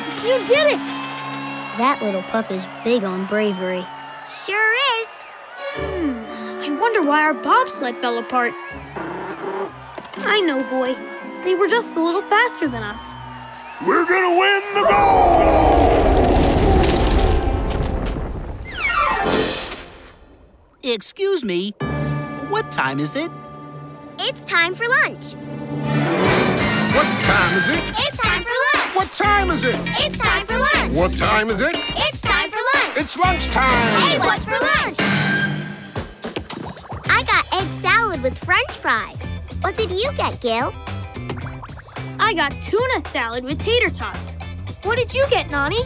job! You did it! That little pup is big on bravery. Sure is. Hmm, I wonder why our bobsled fell apart. I know, boy. They were just a little faster than us. We're gonna win the gold! Excuse me, what time is it? It's time for lunch. What time is it? It's time for lunch. What time is it? It's time for lunch. What time is it? It's time for lunch. It's lunchtime! Hey, what's for lunch? I got egg salad with french fries. What did you get, Gil? I got tuna salad with tater tots. What did you get, Nonny?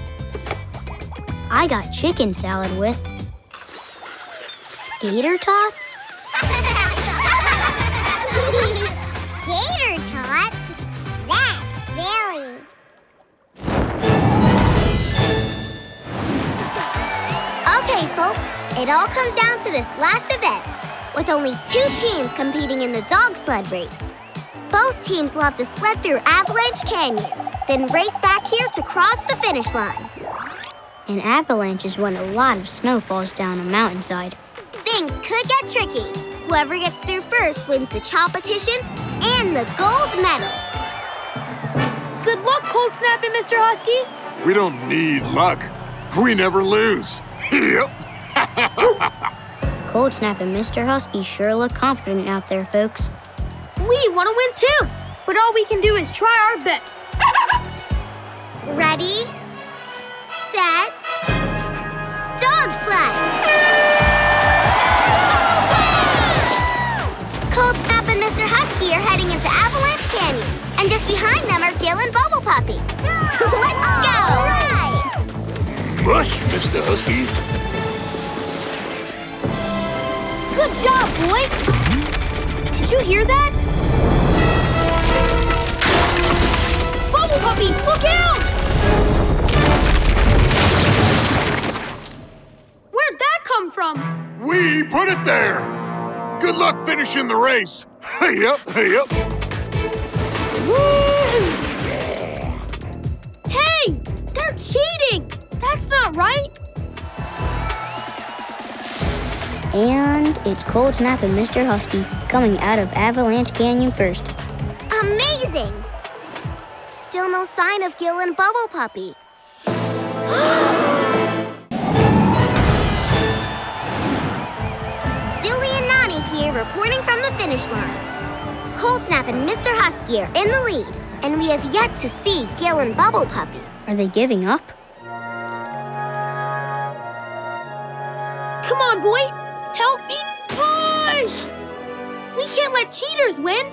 I got chicken salad with skater tots. It all comes down to this last event, with only two teams competing in the dog sled race. Both teams will have to sled through Avalanche Canyon, then race back here to cross the finish line. An avalanche is when a lot of snow falls down a mountainside. Things could get tricky. Whoever gets through first wins the competition and the gold medal. Good luck, Cold Snap and Mr. Husky. We don't need luck. We never lose. Yep. Cold Snap and Mr. Husky sure look confident out there, folks. We want to win too, but all we can do is try our best. Ready, set, dog sled. Cold Snap and Mr. Husky are heading into Avalanche Canyon, and just behind them are Gil and Bubble Puppy. Let's go! Mush, Mr. Husky. Good job, boy. Did you hear that? Bubble Puppy, look out! Where'd that come from? We put it there. Good luck finishing the race. Hey up, hey up. Hey, they're cheating. That's not right. And it's Cold Snap and Mr. Husky coming out of Avalanche Canyon first. Amazing! Still no sign of Gil and Bubble Puppy. Silly and Nonny here reporting from the finish line. Cold Snap and Mr. Husky are in the lead, and we have yet to see Gil and Bubble Puppy. Are they giving up? Come on, boy. Help me push. We can't let cheaters win.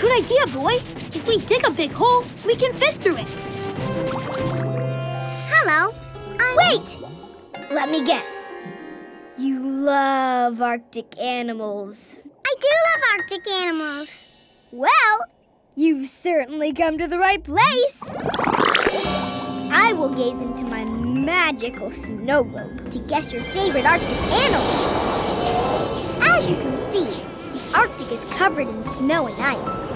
Good idea, boy. If we dig a big hole, we can fit through it. Hello. I'm... Wait! Let me guess. You love Arctic animals. I do love Arctic animals. Well, you've certainly come to the right place. I will gaze into my magical snow globe to guess your favorite Arctic animal. As you can see, the Arctic is covered in snow and ice.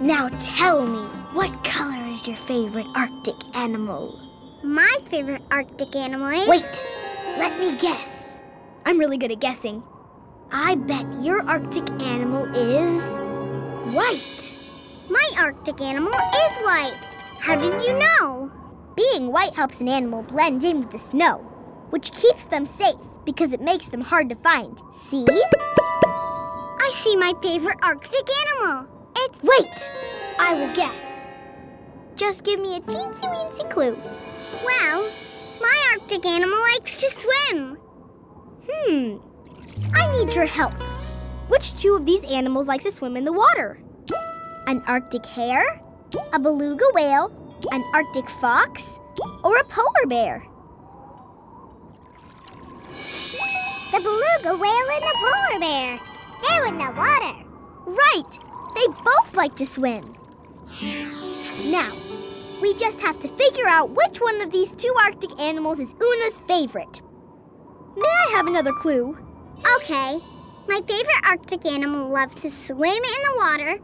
Now tell me, what color is your favorite Arctic animal? My favorite Arctic animal is... Wait, let me guess. I'm really good at guessing. I bet your Arctic animal is white. My Arctic animal is white. How did you know? Being white helps an animal blend in with the snow, which keeps them safe because it makes them hard to find. See? I see my favorite Arctic animal. It's... Wait! I will guess. Just give me a teensy weensy clue. Well, my Arctic animal likes to swim. Hmm. I need your help. Which two of these animals like to swim in the water? An Arctic hare, a beluga whale, an Arctic fox, or a polar bear? The beluga whale and the polar bear. They're in the water. Right. They both like to swim. Now, we just have to figure out which one of these two Arctic animals is Oona's favorite. May I have another clue? Okay. My favorite Arctic animal loves to swim in the water,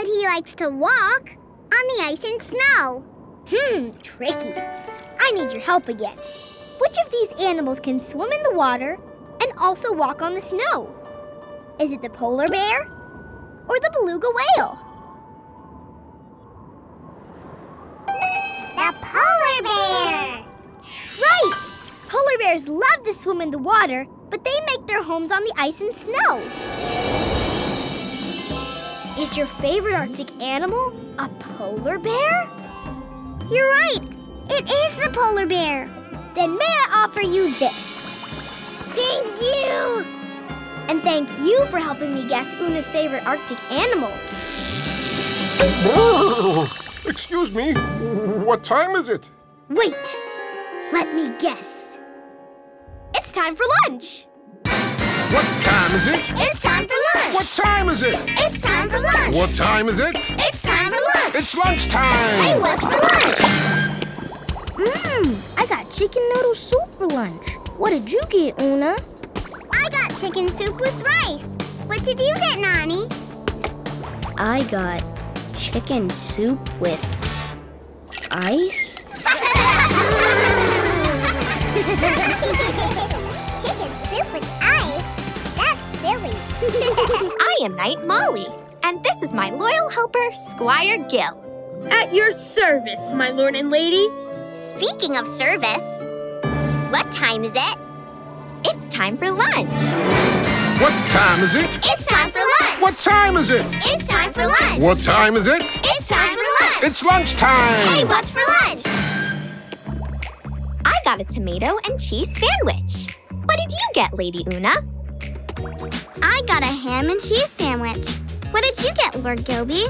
but he likes to walk on the ice and snow. Hmm, tricky. I need your help again. Which of these animals can swim in the water and also walk on the snow? Is it the polar bear or the beluga whale? The polar bear! Right! Polar bears love to swim in the water, but they make their homes on the ice and snow. Is your favorite Arctic animal a polar bear? You're right. It is the polar bear. Then may I offer you this? Thank you. And thank you for helping me guess Oona's favorite Arctic animal. Excuse me, what time is it? Wait, let me guess. It's time for lunch. What time is it? It's time for lunch. What time is it? It's time for lunch. What time is it? It's time for lunch. It's lunchtime! Hey, what's for lunch? Mmm, I got chicken noodle soup for lunch. What did you get, Oona? I got chicken soup with rice. What did you get, Nonny? I got chicken soup with ice. I am Knight Molly, and this is my loyal helper, Squire Gil. At your service, my lord and lady. Speaking of service, what time is it? It's time for lunch. What time is it? It's time for lunch. What time is it? It's time for lunch. What time is it? It's time for lunch. It's lunchtime! Hey, what's for lunch? I got a tomato and cheese sandwich. What did you get, Lady Oona? I got a ham and cheese sandwich. What did you get, Lord Gilby?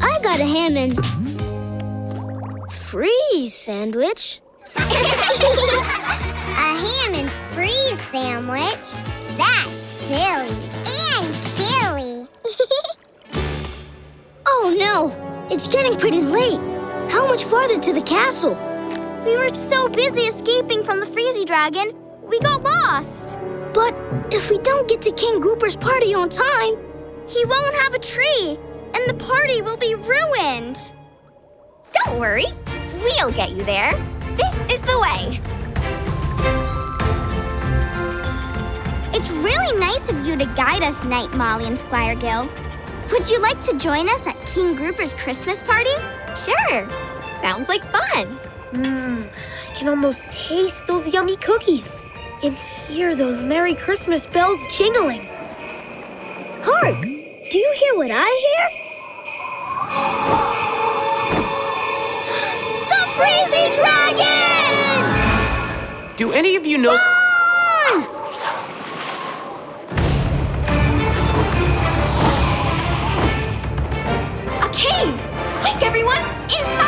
I got a ham and freeze sandwich. a ham and freeze sandwich? That's silly. And chilly. Oh no, it's getting pretty late. How much farther to the castle? We were so busy escaping from the Freezy Dragon, we got lost. But if we don't get to King Grouper's party on time, He won't have a tree, and the party will be ruined. Don't worry, we'll get you there. This is the way. It's really nice of you to guide us, Knight Molly and Squire Gil. Would you like to join us at King Grouper's Christmas party? Sure, sounds like fun. Mmm, I can almost taste those yummy cookies and hear those Merry Christmas bells jingling. Hark! Do you hear what I hear? The Freezy Dragon! Do any of you know? Run! A cave! Quick, everyone, inside!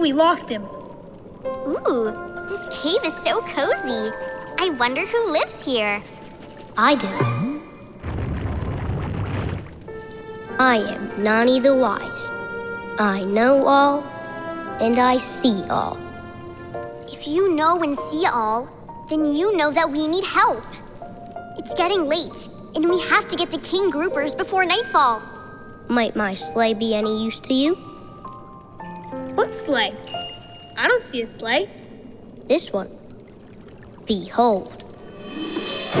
We lost him. Ooh, this cave is so cozy. I wonder who lives here. I do. I am Nonny the Wise. I know all, and I see all. If you know and see all, then you know that we need help. It's getting late, and we have to get to King Groupers before nightfall. Might my sleigh be any use to you? What sleigh? I don't see a sleigh. This one. Behold. That's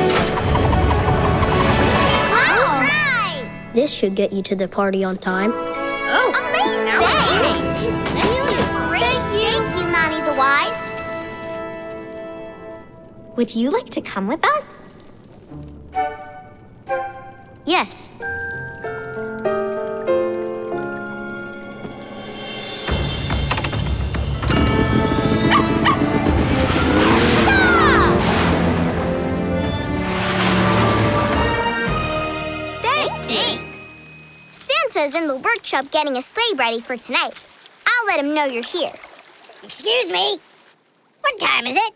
oh. right! This should get you to the party on time. Oh, Thanks! Thank you! Thank you, Nonny the Wise. Would you like to come with us? Yes. Santa's in the workshop getting a sleigh ready for tonight. I'll let him know you're here. Excuse me. What time is it?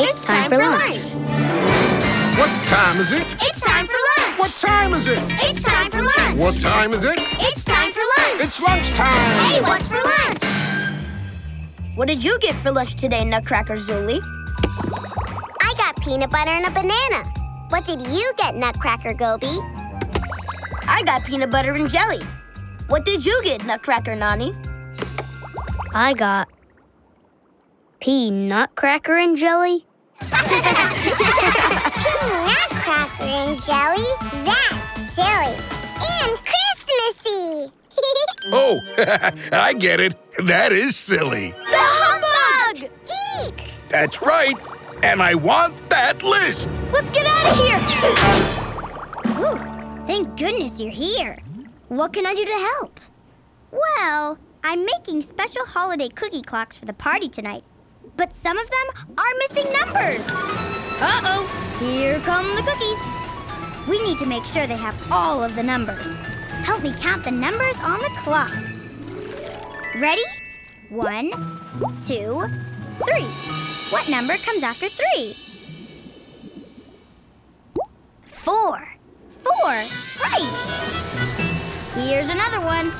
It's time for lunch. What time is it? It's time for lunch. What time is it? It's time for lunch. What time is it? It's time for lunch. It's lunchtime. Hey, what's for lunch? What did you get for lunch today, Nutcracker Zooli? I got peanut butter and a banana. What did you get, Nutcracker Goby? I got peanut butter and jelly. What did you get, Nutcracker Nonny? I got peanut cracker and jelly. Peanut cracker and jelly? That's silly. And Christmassy. Oh, I get it. That is silly. the humbug! Eek! That's right. And I want that list. Let's get out of here! Thank goodness you're here. What can I do to help? Well, I'm making special holiday cookie clocks for the party tonight. But some of them are missing numbers. Uh-oh, here come the cookies. We need to make sure they have all of the numbers. Help me count the numbers on the clock. Ready? One, two, three. What number comes after three? Four. Four. Right. Here's another one.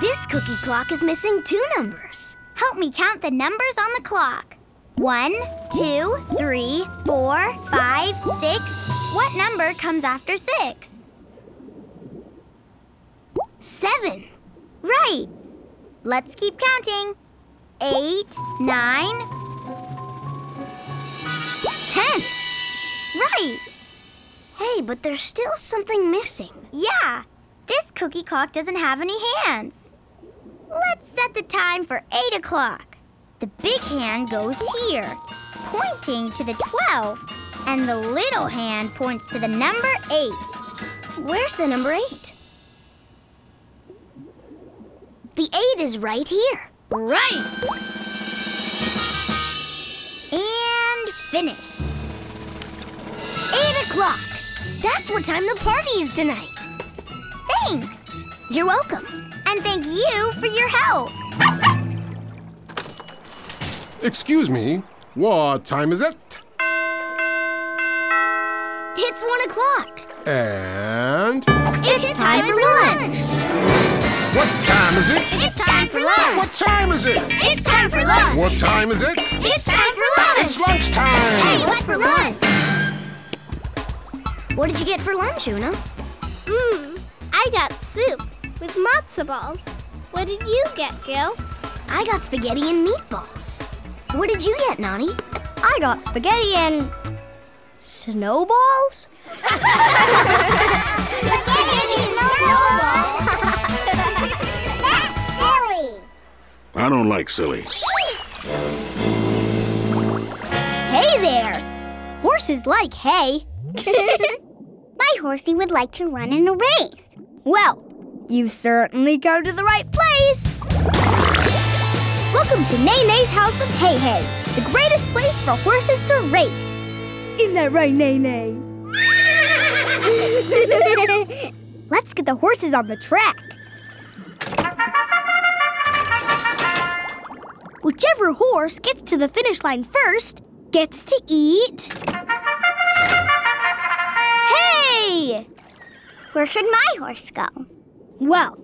This cookie clock is missing two numbers. Help me count the numbers on the clock. One, two, three, four, five, six. What number comes after six? Seven. Right. Let's keep counting. Eight, nine, ten. Right. Hey, but there's still something missing. Yeah. This cookie clock doesn't have any hands. Let's set the time for 8 o'clock. The big hand goes here, pointing to the 12, and the little hand points to the number 8. Where's the number 8? The 8 is right here. Right! And finished. 8 o'clock. That's what time the party is tonight. Thanks. You're welcome. And thank you for your help. Excuse me. What time is it? It's 1 o'clock. And It's, time, for lunch. What time is it? It's time for lunch. What time is it? It's time for lunch. What time is it? It's time for lunch. It's lunchtime. Hey, what's for lunch? What did you get for lunch, Oona? Mmm, I got soup with matzo balls. What did you get, Gil? I got spaghetti and meatballs. What did you get, Nonny? I got spaghetti and snowballs? That's I don't like silly. Hey there! Horses like hay. My horsey would like to run in a race. Well, you've certainly come to the right place. Welcome to Nene's House of Hay Hay, the greatest place for horses to race. Isn't that right, Nene? Let's get the horses on the track. Whichever horse gets to the finish line first gets to eat. Hey! Where should my horse go? Well,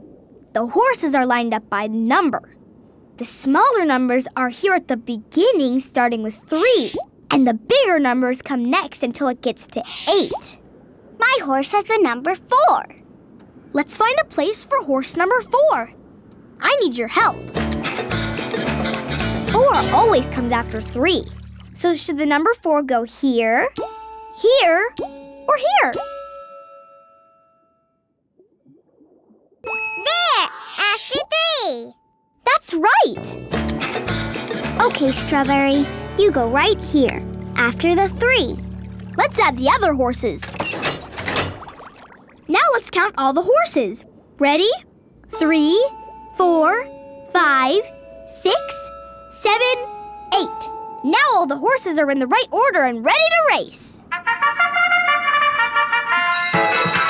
the horses are lined up by number. The smaller numbers are here at the beginning, starting with three, and the bigger numbers come next until it gets to eight. My horse has the number four. Let's find a place for horse number four. I need your help. Four always comes after three. So should the number four go here, here, or here? There, after three. That's right. Okay, Strawberry, you go right here, after the three. Let's add the other horses. Now let's count all the horses. Ready? Three, four, five, six, seven, eight. Now all the horses are in the right order and ready to race.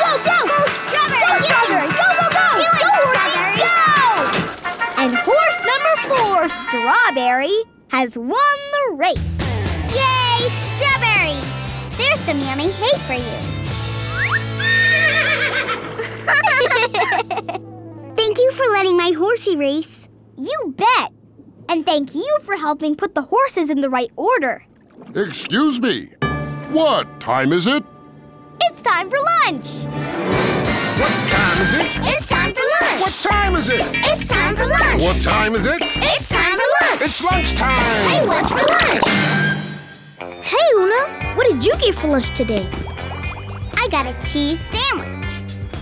Go, go! Go, Strawberry! Go, Strawberry! Go, go, go! Do it, go, Strawberry! go! And horse number four, Strawberry, has won the race. Yay, Strawberry! There's some yummy hay for you. Thank you for letting my horsey race. You bet. And thank you for helping put the horses in the right order. Excuse me. What time is it? It's time for lunch. What time is it? It's time for lunch. What time is it? It's time for lunch. What time is it? It's time for lunch. It's lunchtime. Hey, what's for lunch? Hey, Oona, what did you get for lunch today? I got a cheese sandwich.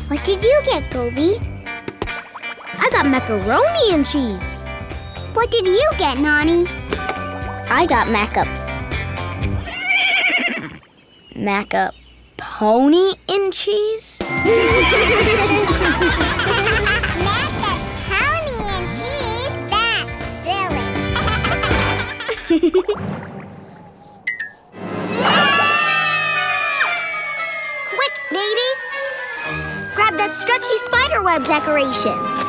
What did you get, Goby? I got macaroni and cheese. What did you get, Nonny? I got mac up. mac up. Pony and cheese? Macaroni and cheese? That's silly. Quick, matey! Grab that stretchy spider web decoration.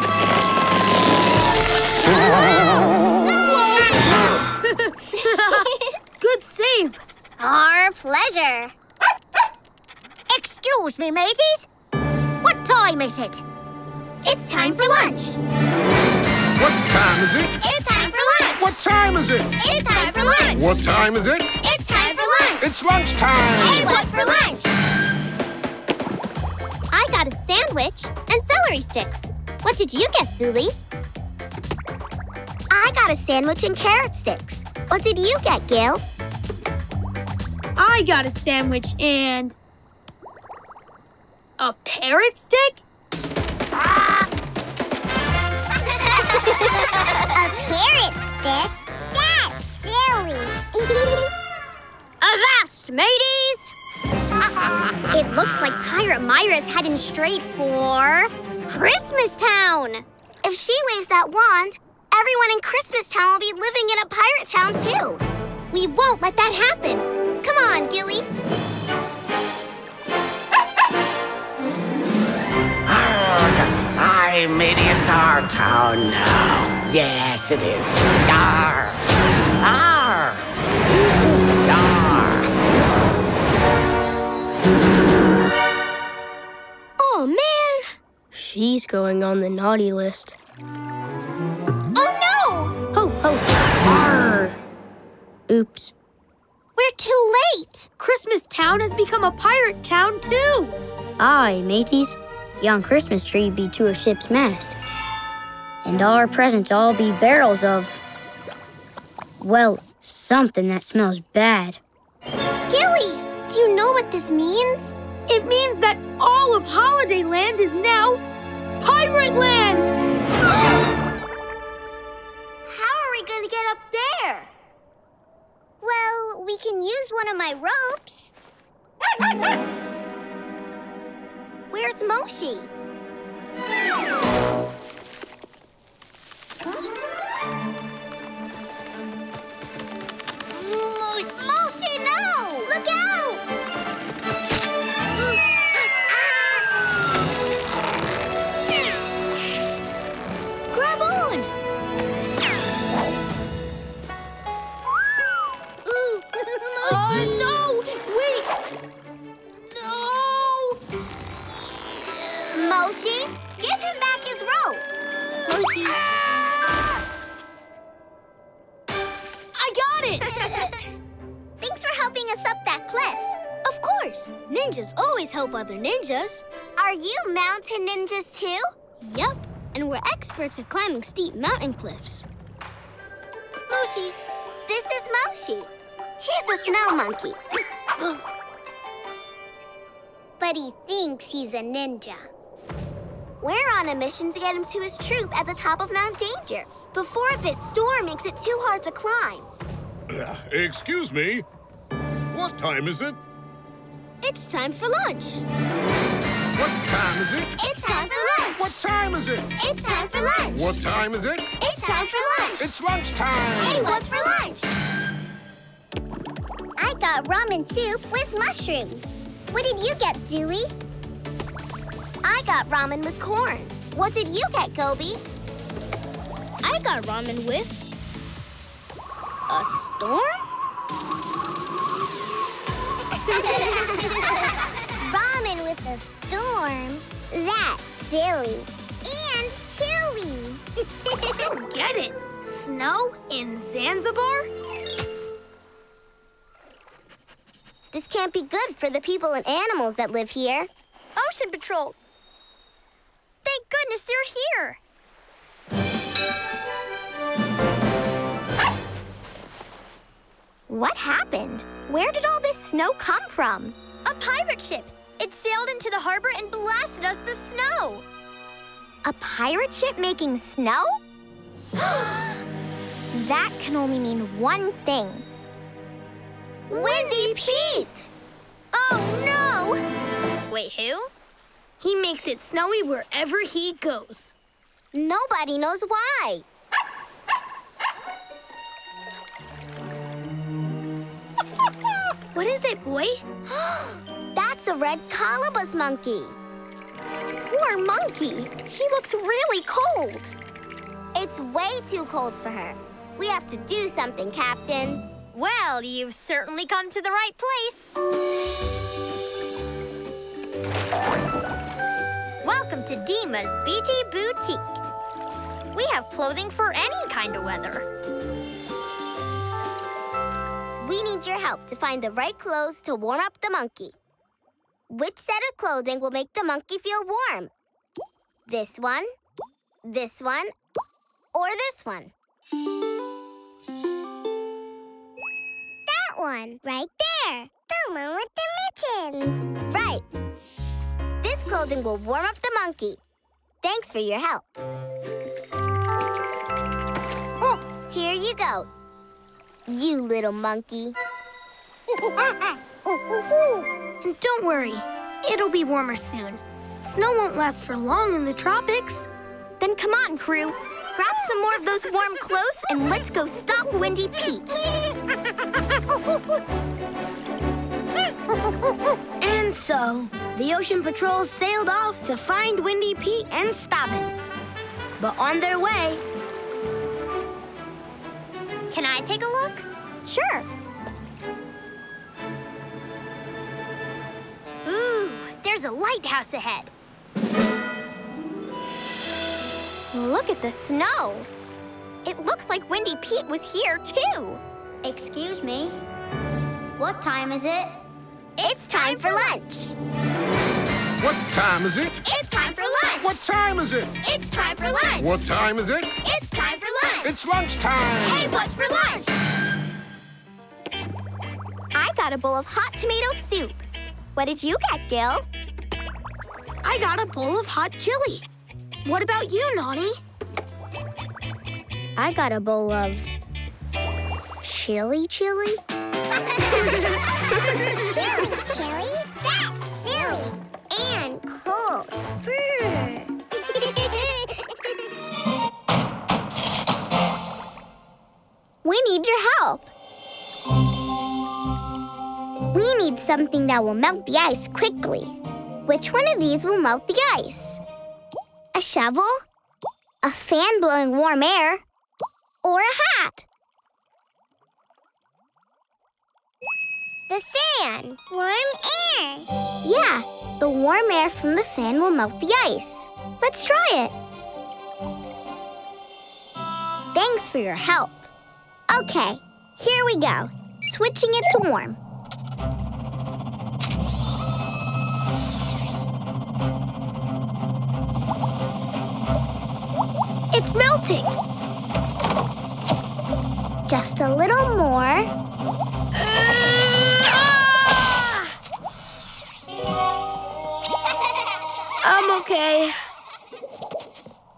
Good save. Our pleasure. Excuse me, mateys. What time is it? It's time for lunch. What time is it? It's time for lunch. What time is it? It's time for lunch. What time is it? It's time for lunch. It's lunchtime. Hey, what's for lunch? I got a sandwich and celery sticks. What did you get, Zooli? I got a sandwich and carrot sticks. What did you get, Gil? I got a sandwich and. a parrot stick? Ah! a carrot stick? That's silly. Avast, mateys! it looks like Pirate Myra's heading straight for Christmas Town. If she waves that wand, everyone in Christmas Town will be living in a pirate town too. We won't let that happen. Come on, Gilly. Ah, Aye, matey, it's our town now. Yes, it is. Yar! Yar! Yar! Oh, man. She's going on the naughty list. Oops. We're too late. Christmas Town has become a pirate town, too. Aye, mateys. Yon Christmas tree be to a ship's mast. And our presents all be barrels of. Well, something that smells bad. Gilly, do you know what this means? It means that all of Holiday Land is now Pirate Land! How are we going to get up there? Well, we can use one of my ropes. Where's Moshi? We're climbing steep mountain cliffs. Moshi, this is Moshi. He's a snow monkey. but he thinks he's a ninja. We're on a mission to get him to his troop at the top of Mount Danger before this storm makes it too hard to climb. Uh, excuse me. What time is it? It's time for lunch. What time is it? It's time for lunch. What time is it? It's time for lunch. What time is it? It's time for lunch. It's lunchtime. Hey, what's for lunch? I got ramen soup with mushrooms. What did you get, Zooli? I got ramen with corn. What did you get, Goby? I got ramen with a storm? ramen with a storm? That's silly and chilly. Don't get it. Snow in Zanzibar? This can't be good for the people and animals that live here. Ocean Patrol! Thank goodness you're here! What happened? Where did all this snow come from? A pirate ship! It sailed into the harbor and blasted us with snow! A pirate ship making snow? that can only mean one thing. Windy Pete! Oh no! Wait, who? He makes it snowy wherever he goes. Nobody knows why. What is it, boy? That's a red colobus monkey. Poor monkey. She looks really cold. It's way too cold for her. We have to do something, Captain. Well, you've certainly come to the right place. Welcome to Deema's BT Boutique. We have clothing for any kind of weather. We need your help to find the right clothes to warm up the monkey. Which set of clothing will make the monkey feel warm? This one, this one, or this one? That one, right there. The one with the mittens. Right. This clothing will warm up the monkey. Thanks for your help. Oh, here you go. You little monkey. And don't worry, it'll be warmer soon. Snow won't last for long in the tropics. Then come on, crew. Grab some more of those warm clothes and let's go stop Windy Pete. And so, the Ocean Patrol sailed off to find Windy Pete and stop him. But on their way, Can I take a look? Sure. There's a lighthouse ahead. Look at the snow. It looks like Windy Pete was here, too. Excuse me. What time is it? It's time for lunch. What time is it? It's time for lunch. What time is it? It's time for lunch. What time is it? It's time for lunch. It's lunchtime. Hey, what's for lunch? I got a bowl of hot tomato soup. What did you get, Gil? I got a bowl of hot chili. What about you, Nonny? I got a bowl of chili chili. Chili, chili? That's silly. And cold. We need your help. We need something that will melt the ice quickly. Which one of these will melt the ice? A shovel? A fan blowing warm air? Or a hat? the fan. Warm air. Yeah, the warm air from the fan will melt the ice. Let's try it. Thanks for your help. Okay, here we go. Switching it to warm. It's melting. Just a little more. I'm okay.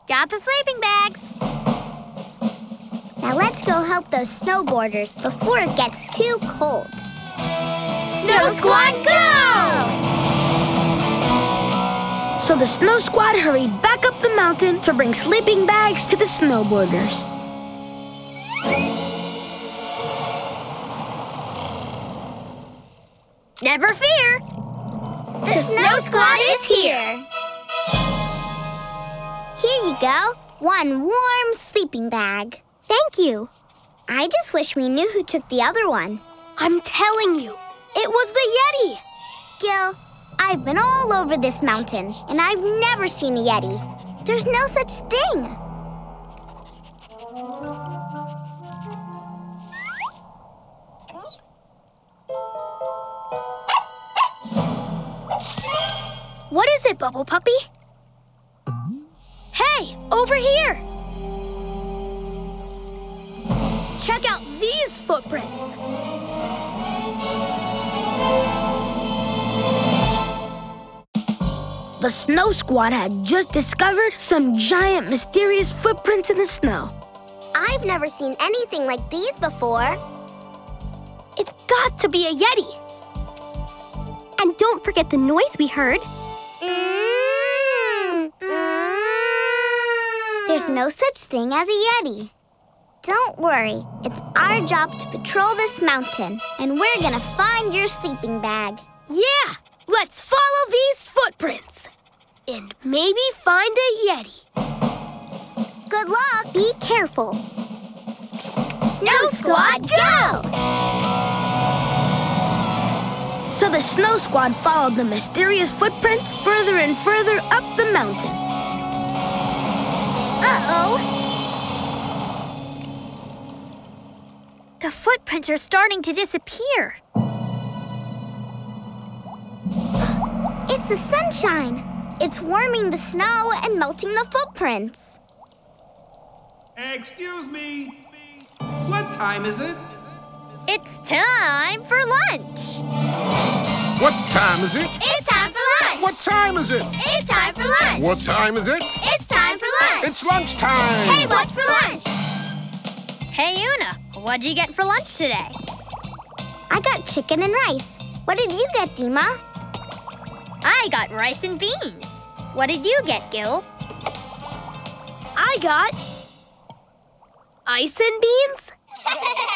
Got the sleeping bags. Now let's go help those snowboarders before it gets too cold. Snow Squad, go! So the Snow Squad hurried back up the mountain to bring sleeping bags to the snowboarders. Never fear. The Snow Squad is here. Here you go. One warm sleeping bag. Thank you. I just wish we knew who took the other one. I'm telling you, it was the Yeti. Gil, I've been all over this mountain, and I've never seen a Yeti. There's no such thing. What is it, Bubble Puppy? Hey, over here! Check out these footprints. The Snow Squad had just discovered some giant mysterious footprints in the snow. I've never seen anything like these before. It's got to be a Yeti. And don't forget the noise we heard. Mm, mm. There's no such thing as a Yeti. Don't worry, it's our job to patrol this mountain, and we're gonna find your sleeping bag. Yeah, let's follow these footprints and maybe find a Yeti. Good luck. Be careful. Snow Squad, go! So the Snow Squad followed the mysterious footprints further and further up the mountain. Uh-oh. The footprints are starting to disappear. It's the sunshine. It's warming the snow and melting the footprints. Excuse me. What time is it? It's time for lunch. What time is it? It's time for lunch. What time is it? It's time for lunch. What time is it? It's time for lunch. It's lunchtime. Hey, what's for lunch? Hey, Oona, what'd you get for lunch today? I got chicken and rice. What did you get, Deema? I got rice and beans. What did you get, Gil? I got ice and beans.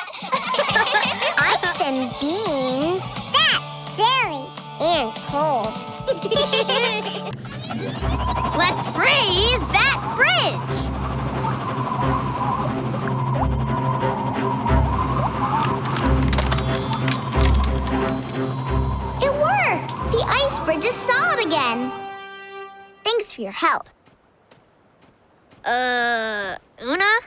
Ice and beans? That's silly and cold. Let's freeze that bridge. The ice bridge is solid again. Thanks for your help. Uh, Oona?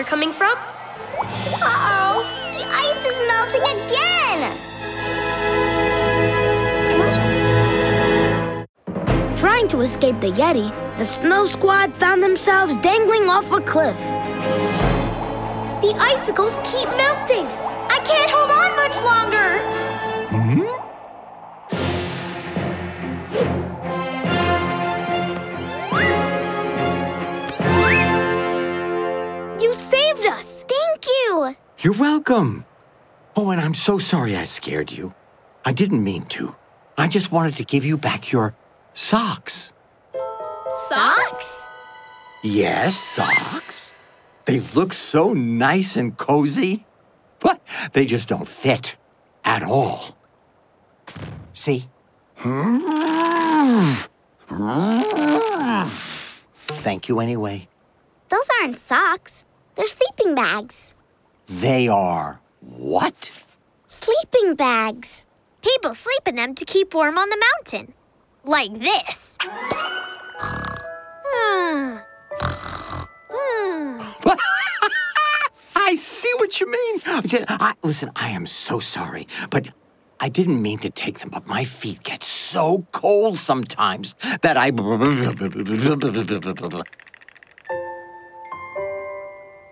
Water coming from? Uh-oh! The ice is melting again! Trying to escape the Yeti, the Snow Squad found themselves dangling off a cliff. The icicles keep melting. I can't hold on much longer! You're welcome. Oh, and I'm so sorry I scared you. I didn't mean to. I just wanted to give you back your socks. Socks? Yes, socks. They look so nice and cozy, but they just don't fit at all. See? Thank you anyway. Those aren't socks. They're sleeping bags. They are what? Sleeping bags. People sleep in them to keep warm on the mountain. Like this. Hmm. Hmm. I see what you mean. I, listen, I am so sorry, but I didn't mean to take them, but my feet get so cold sometimes that I.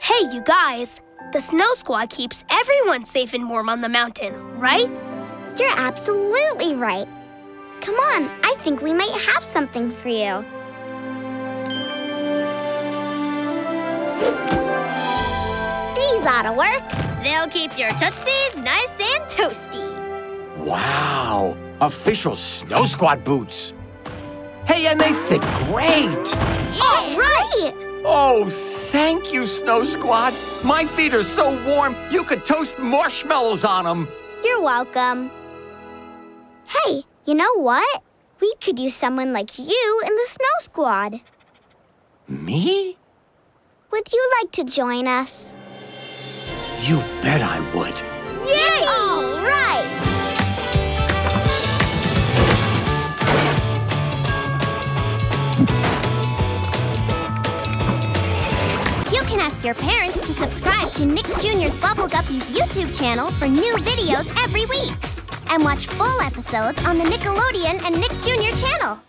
Hey, you guys. The Snow Squad keeps everyone safe and warm on the mountain, right? You're absolutely right. Come on, I think we might have something for you. These ought to work. They'll keep your Tootsies nice and toasty. Wow, official Snow Squad boots. Hey, and they fit great. Yeah, That's right. Oh, thank you, Snow Squad. My feet are so warm, you could toast marshmallows on them. You're welcome. Hey, you know what? We could use someone like you in the Snow Squad. Me? Would you like to join us? You bet I would. Yay! All right! Can ask your parents to subscribe to Nick Jr.'s Bubble Guppies YouTube channel for new videos every week. And watch full episodes on the Nickelodeon and Nick Jr. channel.